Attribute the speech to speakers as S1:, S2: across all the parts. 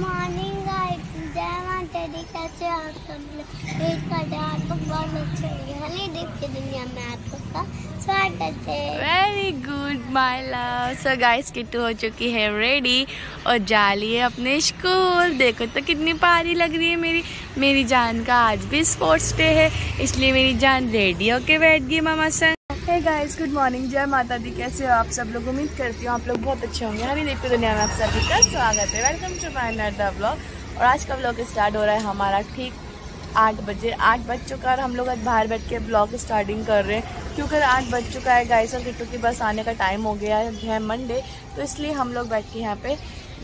S1: Morning जय माता दी कैसे आप सब लोग? एक का आप बहुत अच्छे हॉलीडे दुनिया में आप
S2: very good my love so guys Kittu हो चुकी है रेडी और जा रही है अपने स्कूल देखो तो कितनी प्यारी लग रही है मेरी। मेरी जान का आज भी स्पोर्ट्स डे है, इसलिए मेरी जान रेडी होके बैठ गई, मामा संग हे गाइस गुड मॉर्निंग जय माता दी। कैसे हो आप सब लोग? उम्मीद करती हूँ आप लोग बहुत अच्छे होंगे। हरी देखते दुनिया में आप सभी का स्वागत है। वेलकम टू माय नर्दा ब्लॉग और आज का ब्लॉग स्टार्ट हो रहा है हमारा ठीक आठ बजे। आठ बज चुका है और हम लोग आज बाहर बैठ के ब्लॉग स्टार्टिंग कर रहे हैं। क्योंकि आठ बज चुका है गाइस और किट्टू की बस आने का टाइम हो गया है मंडे तो इसलिए हम लोग बैठ के यहाँ पे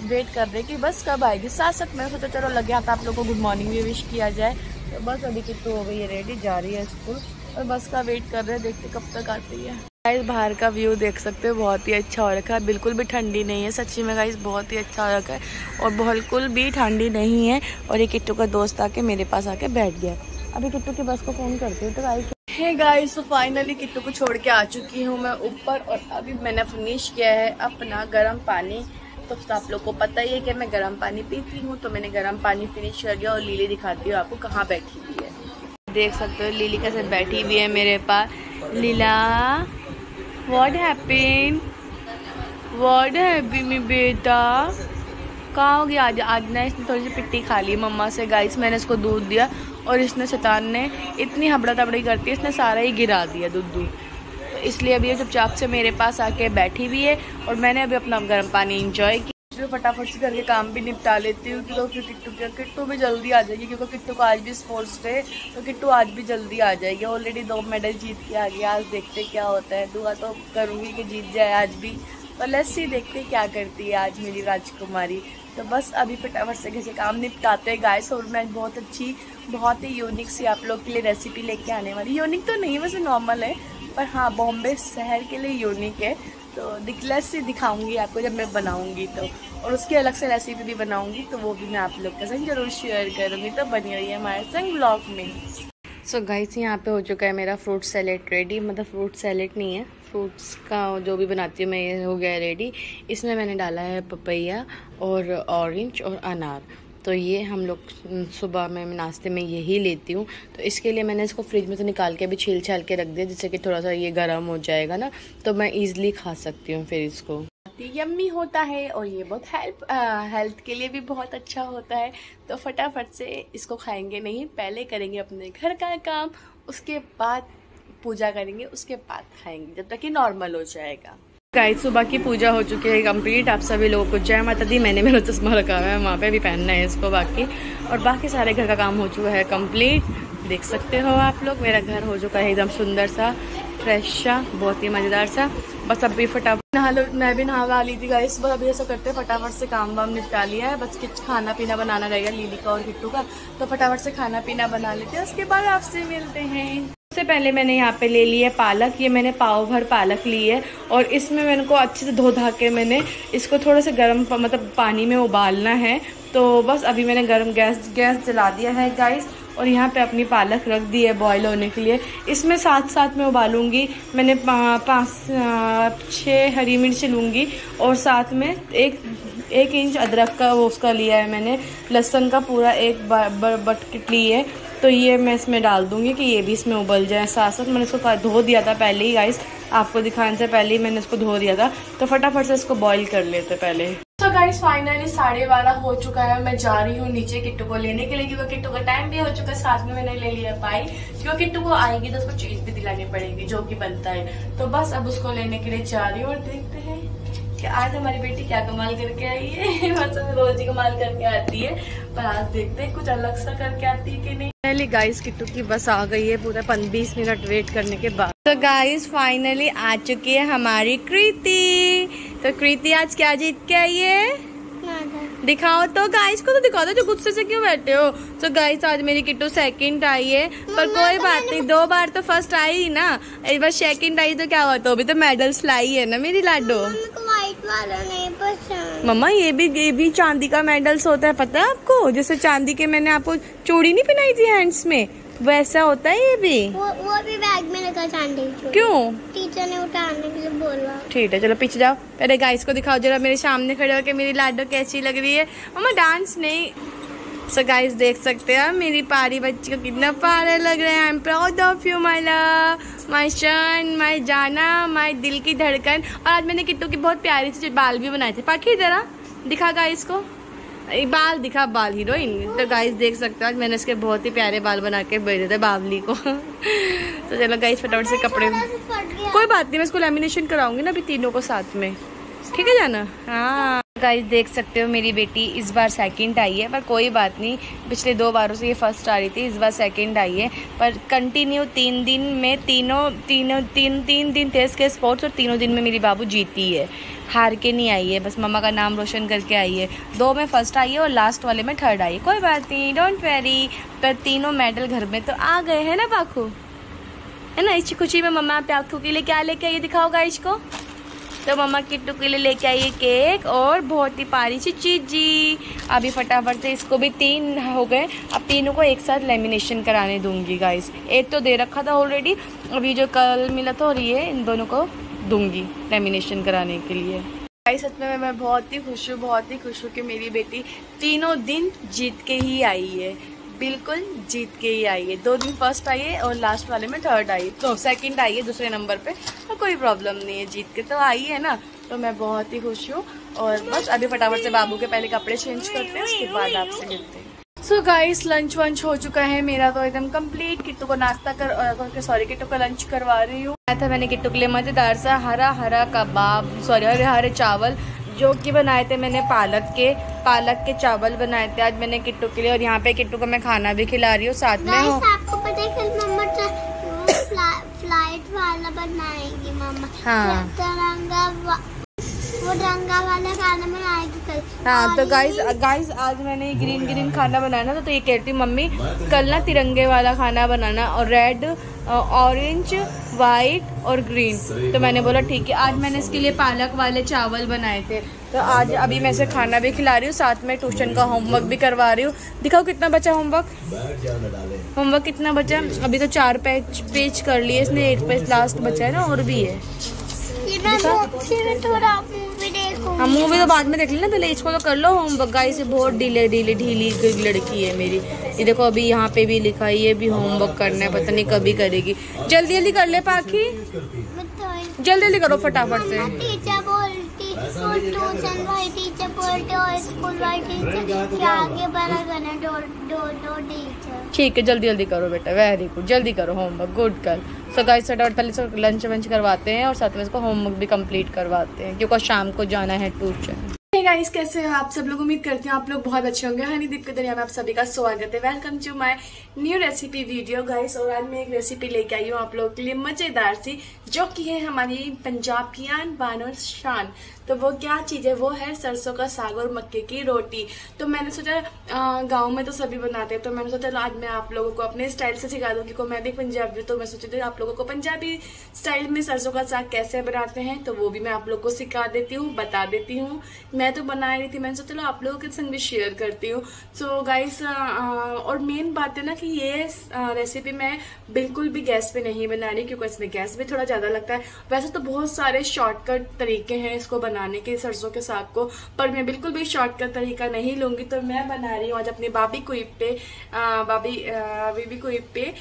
S2: वेट कर रहे कि बस कब आएगी। साथ साथ मैं सोचा, चलो लगे आता आप लोग को गुड मॉर्निंग भी विश किया जाए। तो बस अभी किट्टू हो गई है रेडी जा रही है स्कूल और बस का वेट कर रहे हैं, देखते कब तक आती है। गाइस बाहर का व्यू देख सकते हो, बहुत ही अच्छा हो रखा है। बिल्कुल भी ठंडी नहीं है, सच्ची में गाइस बहुत ही अच्छा हो रखा है। और बिल्कुल भी ठंडी नहीं है। और ये किट्टू का दोस्त आके मेरे पास आके बैठ गया। अभी किट्टू की बस को फ़ोन करती हूँ तो गाइस है गाइस तो फाइनली किट्टू को छोड़ के आ चुकी हूँ मैं ऊपर। और अभी मैंने फिनिश किया है अपना गर्म पानी। तो आप लोग को पता ही है कि मैं गर्म पानी पीती हूँ तो मैंने गर्म पानी फिनिश कर लिया और लीली दिखाती हूँ आपको कहाँ बैठी हुई है। देख सकते हो, लीली कैसे बैठी हुई है मेरे पास। Leela what happen what happy me बेटा कहाँ हो गया आज? आज ना इसने थोड़ी सी पिट्टी खा ली मम्मा से। गाइस मैंने इसको दूध दिया और इसने शैतान ने इतनी हबड़ा तबड़ी करती है इसने सारा ही गिरा दिया दूध दूध। तो इसलिए अभी ये चुपचाप से मेरे पास आके बैठी हुई है और मैंने अभी अपना गर्म पानी इंजॉय किया। मैं फटाफट से घर के काम भी निपटा लेती हूँ तो फिर किट्टू के किट्टू भी जल्दी आ जाएगी, क्योंकि किट्टू का आज भी स्पोर्ट्स डे तो किट्टू आज भी जल्दी आ जाएगी। ऑलरेडी दो मेडल जीत के आ गया, आज देखते क्या होता है। दुआ तो करूँगी कि जीत जाए आज भी तो लेट्स सी देखते क्या करती है आज मेरी राजकुमारी। तो बस अभी फटाफट से घर काम निपटाते हैं। गाइस और मैं बहुत अच्छी, बहुत ही यूनिक सी आप लोग के लिए रेसिपी लेके आने वाली। यूनिक तो नहीं, वैसे नॉर्मल है, पर हाँ बॉम्बे शहर के लिए यूनिक है। तो दिखलेस से दिखाऊँगी आपको जब मैं बनाऊँगी तो। और उसकी अलग से रेसिपी भी बनाऊँगी तो वो भी मैं आप लोग के संग ज़रूर शेयर करूँगी। तो बनी हुई है हमारे संग ब्लॉग में। सो गाइस यहाँ पे हो चुका है मेरा फ्रूट सैलेड रेडी मतलब फ्रूट सैलेड नहीं है फ्रूट्स का जो भी बनाती हूँ मैं, ये हो गया रेडी इसमें मैंने डाला है पपैया और ऑरेंज और अनार। तो ये हम लोग सुबह में नाश्ते में यही लेती हूँ। तो इसके लिए मैंने इसको फ्रिज में से निकाल के अभी छील छाल के रख दिया, जिससे कि थोड़ा सा ये गर्म हो जाएगा ना तो मैं ईज़िली खा सकती हूँ फिर इसको। यम्मी होता है और ये बहुत हेल्प हेल्थ के लिए भी बहुत अच्छा होता है। तो फटाफट से इसको खाएँगे नहीं, पहले करेंगे अपने घर का काम, उसके बाद पूजा करेंगे, उसके बाद खाएँगे, जब तक कि नॉर्मल हो जाएगा। गाइस सुबह की पूजा हो चुकी है कंप्लीट आप सभी लोगों को जय माता दी। मैंने मेरा चश्मा रखा हुआ है, वहाँ पे भी पहनना है इसको बाकी। और बाकी सारे घर का काम हो चुका है कंप्लीट देख सकते हो आप लोग, मेरा घर हो चुका है एकदम सुंदर सा फ्रेश सा, बहुत ही मज़ेदार सा। बस अभी फटाफट नहा लो, मैं भी नहा ली थी गाइस बस अभी ऐसा करते फटाफट से काम वाम निपटा लिया है। बस कुछ खाना पीना बनाना रहेगा, लीली का और किट्टू का। तो फटाफट से खाना पीना बना लेते हैं, उसके बाद आपसे मिलते हैं। सबसे पहले मैंने यहाँ पे ले लिया है पालक। ये मैंने पाव भर पालक ली है और इसमें मैंने को अच्छे से धो धा के मैंने इसको थोड़ा सा गर्म मतलब पानी में उबालना है। तो बस अभी मैंने गर्म गैस गैस जला दिया है गाइस और यहाँ पे अपनी पालक रख दी है बॉयल होने के लिए। इसमें साथ साथ में उबालूँगी। मैंने पाँच छः हरी मिर्च लूँगी और साथ में एक एक इंच अदरक का वो उसका लिया है मैंने। लहसुन का पूरा एक बटकट ली है। तो ये मैं इसमें डाल दूँगी कि ये भी इसमें उबल जाए साथ साथ। मैंने इसको धो दिया था पहले ही गाइस आपको दिखाने से पहले ही मैंने इसको धो दिया था। तो फटाफट से इसको बॉईल कर लेते पहले। तो गाइस फाइनली साढ़े बारह हो चुका है। मैं जा रही हूँ नीचे किट्टू को लेने के लिए, क्योंकि किट्टू का टाइम भी हो चुका है। साथ में मैंने ले लिया पाई। क्योंकि किट्टू को आएगी तो उसको चीज़ भी दिलानी पड़ेगी, जो कि बनता है। तो बस अब उसको लेने के लिए जा रही हूँ और देखते कि आज हमारी बेटी क्या कमाल करके आई है? मतलब रोज ही कमाल करके आती है। पर आज देखते हैं कुछ अलग सा करके आती है कि नहीं। फाइनली गाइस किट्टू की बस आ गई है पूरा बीस मिनट वेट करने के बाद। तो गाइस फाइनली आ चुकी है हमारी कृति। तो कृति, आज क्या जीत के आई है? दिखाओ। तो गाइस को तो दिखाओ जो गुस्से से क्यों बैठे हो? तो गाइस आज मेरी किट्टू सेकंड आई है। पर कोई बात नहीं दो बार तो फ़र्स्ट आई ही ना। एक बार सेकंड आई तो क्या हुआ तो अभी तो मेडल्स लाई है ना मेरी लाडो। मम्मा ये भी ये भी चांदी का मेडल्स होता है पता है आपको? जैसे चांदी के मैंने आपको चूड़ी नहीं पहनाई थी हैंड्स में? वैसा होता है ये भी?
S1: वो वो भी बैग में लेकर जाने की
S2: क्यों?
S1: टीचर ने उठाने के लिए बोला।
S2: ठीक है चलो पीछे जाओ। पहले गाइस को दिखाओ जरा मेरे सामने खड़े होकर मेरी लाडो कैसी लग रही है। मम्मा डांस नहीं। सो so गाइस देख सकते हैं मेरी पारी बच्ची को कितना प्यारा लग रहा है। I am proud of you my love my शन माई जाना माई दिल की धड़कन। और आज मैंने किट्टू की बहुत प्यारी सी बाल भी बनाए थे। पाखी जरा दिखा गाइस को। बाल दिखा बाल हीरोइन। तो गाइस देख सकते हो आज मैंने इसके बहुत ही प्यारे बाल बना के भेजे थे बावली को। तो चलो गाइस फटाफट से कपड़े
S1: फट
S2: कोई बात नहीं मैं इसको लेमिनेशन कराऊँगी ना अभी तीनों को साथ में। ठीक है जाना? हाँ। गाइस देख सकते हो, मेरी बेटी इस बार सेकंड आई है, पर कोई बात नहीं, पिछले दो बारों से ये फ़र्स्ट आ रही थी, इस बार सेकंड आई है, पर कंटिन्यू तीन दिन में, तीनों तीनों, तीन तीन दिन थे इसके स्पोर्ट्स और तीनों दिन में मेरी बाबू जीती है। हार के नहीं आई है, बस मम्मा का नाम रोशन करके आई है। दो में फ़र्स्ट आई है और लास्ट वाले में थर्ड आई है। कोई बात नहीं डोंट वेरी पर तीनों मेडल घर में तो आ गए हैं ना, पाखू? है ना इस खुशी में मम्मा पाखू के लिए क्या लेके आइए दिखाओ गाइस को। तो मम्मा किट्टू के लिए लेके आई है केक और बहुत ही पारी सी चीजी अभी फटाफट से इसको भी तीन हो गए। अब तीनों को एक साथ लेमिनेशन कराने दूँगी गाइस एक तो दे रखा था ऑलरेडी अभी जो कल मिला था और ये, इन दोनों को दूँगी लेमिनेशन कराने के लिए। गाइस सच में मैं बहुत ही खुश हूँ, बहुत ही खुश हूँ कि मेरी बेटी तीनों दिन जीत के ही आई है। बिल्कुल जीत के ही आई है। दो दिन फ़र्स्ट आई है और लास्ट वाले में थर्ड आई तो सेकंड आई है दूसरे नंबर पे। तो कोई प्रॉब्लम नहीं है जीत के। तो आई है ना। तो मैं बहुत ही खुश हूँ और बस अभी फटाफट से बाबू के पहले कपड़े चेंज करते हैं, उसके बाद आपसे मिलते हैं। सो गाइस लंच वंच हो चुका है। मेरा तो एकदम कंप्लीट किट्टू को नाश्ता कर सॉरी किट्टू को लंच करवा रही हूँ। था मैंने किट्टू के लिए मज़ेदार सा हरा हरा कबाब सॉरी हरे हरे चावल। जो कि बनाए थे मैंने पालक के पालक के चावल बनाए थे आज मैंने किट्टू के लिए और यहाँ पे किट्टू को मैं खाना भी खिला रही हूँ साथ में हूँ
S1: आपको पता है कल मम्मा फ्ला- फ़्लाइट वाला बनाएगी मम्मा
S2: हाँ।
S1: तिरंगा वा- वो रंगा वाला खाना बनाएगी कल।
S2: हाँ तो गाइस गाइस आज मैंने ग्रीन ग्रीन खाना बनाया ना तो ये कहती मम्मी कल ना तिरंगे वाला खाना बनाना और रेड ऑरेंज वाइट और ग्रीन तो मैंने बोला ठीक है आज मैंने इसके लिए पालक वाले चावल बनाए थे। तो आज अभी मैं इसे खाना भी खिला रही हूँ साथ में ट्यूशन का होमवर्क भी करवा रही हूँ। दिखाओ कितना बचा होमवर्क होमवर्क कितना बचा? अभी तो चार पेज पेज कर लिए इसने एक पेज लास्ट बचा है ना और भी है। हम मूवी तो बाद में देख लेना पहले इसको तो कर लो होमवर्क गाइस ये बहुत ढीले ढीले ढीली लड़की है मेरी। ये देखो अभी यहाँ पे भी लिखा है ये भी होमवर्क करना है पता नहीं कभी करेगी। जल्दी जल्दी कर ले पाखी। जल्दी जल्दी करो फटाफट से।
S1: टीचर आगे करना टीचर
S2: ठीक है जल्दी जल्दी करो बेटा वेरी गुड जल्दी करो होमवर्क गुड कर सो गाइस फटाफट पहले से लंच वंच करवाते हैं और साथ में इसको होमवर्क भी कंप्लीट करवाते हैं क्योंकि शाम को जाना है ट्यूशन गाइस कैसे हो आप सब लोग? उम्मीद करती हूँ आप लोग बहुत अच्छे होंगे। हनी दीप के दुनिया में आप सभी का स्वागत है। Welcome to my new recipe video guys और आज मैं एक रेसिपी लेके आई हूँ आप लोगों के लिए मज़ेदार सी जो कि है हमारी पंजाब की आन बान और शान। तो वो क्या चीज़ है? वो है सरसों का साग और मक्के की रोटी। तो मैंने सोचा गाँव में तो सभी बनाते हैं। तो मैंने सोचा आज मैं आप लोगों को अपने स्टाइल से सिखा दूँ क्योंकि मैं भी पंजाबी तो मैं सोचती थी, आप लोगों को पंजाबी स्टाइल में सरसों का साग कैसे बनाते हैं? तो वो भी मैं आप लोग को सिखा देती हूँ, बता देती हूँ। मैं तो बना रही थी। मैंने सोचा, चलो, आप लोगों के संग भी शेयर करती हूँ। सो गाइस और मेन बात है ना कि ये रेसिपी मैं बिल्कुल भी गैस पे नहीं बना रही क्योंकि इसमें गैस भी थोड़ा ज़्यादा लगता है। वैसे तो बहुत सारे शॉर्टकट तरीके हैं इसको बनाने के, सरसों के साग को, पर मैं बिल्कुल भी शॉर्टकट तरीका नहीं लूँगी। तो मैं बना रही हूँ आज अपनी बाबी कुइप पे बाबी बीबी कुइप पे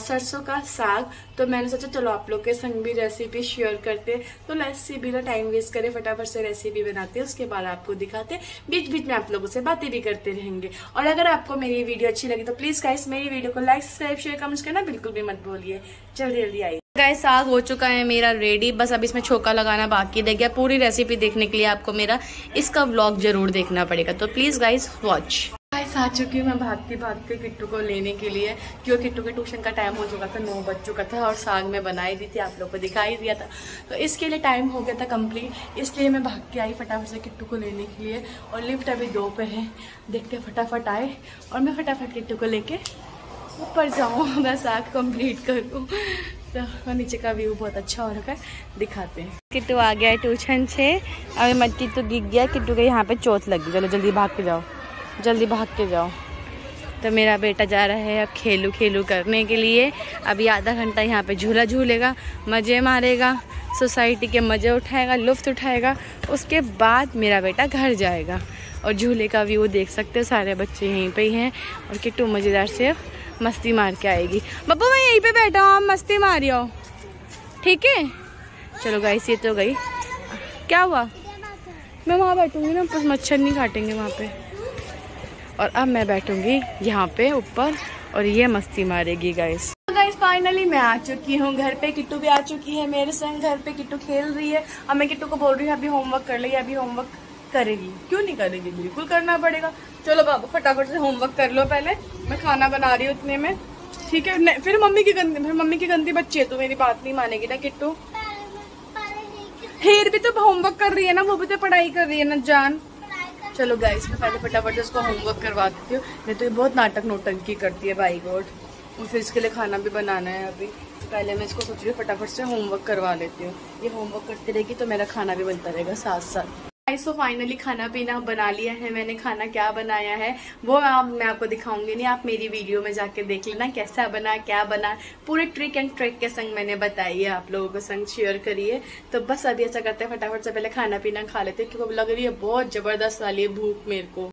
S2: सरसों का साग। तो मैंने सोचा चलो आप लोग के संग भी रेसिपी शेयर करते। तो लेट्स बिना टाइम वेस्ट करे फटाफट से रेसिपी बनाते, उसके बाद आपको दिखाते। बीच बीच में आप लोगों से बातें भी करते रहेंगे। और अगर आपको मेरी वीडियो अच्छी लगी तो प्लीज़ गाइस मेरी वीडियो को लाइक सब्सक्राइब शेयर कमेंट्स करना बिल्कुल भी मत भूलिए। जल्दी जल्दी आइए। गाइस साग हो चुका है मेरा रेडी बस अब इसमें छोका लगाना बाकी रह गया। पूरी रेसिपी देखने के लिए आपको मेरा इसका व्लॉग ज़रूर देखना पड़ेगा। तो प्लीज़ गाइज़ वॉच गाइस आ चुकी हूँ मैं भागती भागते किट्टू को लेने के लिए। क्योंकि किट्टू के ट्यूशन का टाइम हो चुका था, नौ बज चुका था और साग में बनाई दी थी, आप लोग को दिखाई दिया था। तो इसके लिए टाइम हो गया था कंप्लीट इसलिए मैं भाग के आई फटाफट से किट्टू को लेने के लिए। और लिफ्ट अभी दो पे है। देखते फटाफट आए। और मैं फटाफट किट्टू को लेके ऊपर जाऊँ मैं साग कंप्लीट करूँ। तो नीचे का व्यू बहुत अच्छा हो रखा है दिखाते हैं। किट्टू आ गया है ट्यूशन से। अभी मट्टी तो गिर गया, किट्टू के यहाँ पे चोट लगी चलो, जल्दी भाग के जाओ। जल्दी भाग के जाओ। तो मेरा बेटा जा रहा है अब खेलू खेलू करने के लिए। अभी आधा घंटा यहाँ पे झूला झूलेगा, मज़े मारेगा, सोसाइटी के मज़े उठाएगा, लुफ्त उठाएगा। उसके बाद मेरा बेटा घर जाएगा। और झूले का व्यू देख सकते हो, सारे बच्चे यहीं पे ही हैं। और किट्टू मज़ेदार से मस्ती मार के आएगी। बब्बू मैं यहीं पे बैठा हूँ, आप मस्ती मारियो। ठीक है? चलो गाइस ये तो गई। क्या हुआ? मैं वहाँ बैठूँगी ना बस मच्छर नहीं काटेंगे वहाँ पे। और अब मैं बैठूँगी यहाँ पे ऊपर, और ये मस्ती मारेगी गाइस गाइस फाइनली मैं आ चुकी हूँ। घर पे किट्टू भी आ चुकी है, मेरे संग घर पे किट्टू खेल रही है। अब मैं किट्टू को बोल रही हूँ, अभी होमवर्क कर ली, अभी होमवर्क करेगी? क्यों नहीं करेगी? बिल्कुल करना पड़ेगा। चलो बाबू, फटाफट से होमवर्क कर लो पहले। मैं खाना बना रही हूँ इतने में। ठीक है? फिर मम्मी की गंदी, फिर मम्मी की गंदी बच्ची है तो मेरी बात नहीं मानेगी ना किट्टू। हेर भी तो होमवर्क कर रही है ना, वो भी तो पढ़ाई कर रही है ना, जान। चलो गाइस मैं पहले फटाफट से उसको होमवर्क करवा देती हूँ। नहीं तो ये बहुत नाटक नोटंकी करती है बाई गॉड और फिर इसके लिए खाना भी बनाना है अभी। पहले मैं इसको सोच रही हूँ, फटाफट से होमवर्क करवा लेती हूँ। ये होमवर्क करती रहेगी तो मेरा खाना भी बनता रहेगा साथ साथ सो फाइनली खाना पीना बना लिया है, मैंने खाना क्या बनाया है, वो आप, मैं आपको दिखाऊँगी नहीं, आप मेरी वीडियो में जाके देख लेना कैसा बना, क्या बना। पूरे ट्रिक एंड ट्रिक के संग मैंने बताई है, आप लोगों के संग शेयर करिए तो बस अभी ऐसा करते हैं, फटाफट से पहले खाना पीना खा लेते हैं, क्योंकि लग रही है, बहुत ज़बरदस्त वाली है, भूख मेरे को।